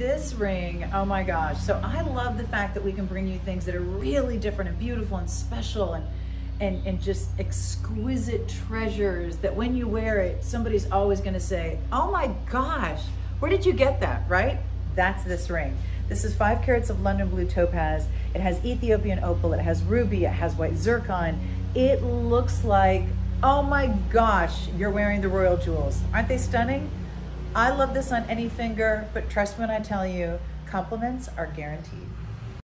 this ring, oh my gosh. So I love the fact that we can bring you things that are really different and beautiful and special and and, and just exquisite treasures that when you wear it, somebody's always gonna say, oh my gosh, where did you get that, right? That's this ring. This is five carats of London blue topaz. It has Ethiopian opal, it has ruby, it has white zircon. It looks like, oh my gosh, you're wearing the royal jewels. Aren't they stunning? I love this on any finger, but trust me when I tell you, compliments are guaranteed.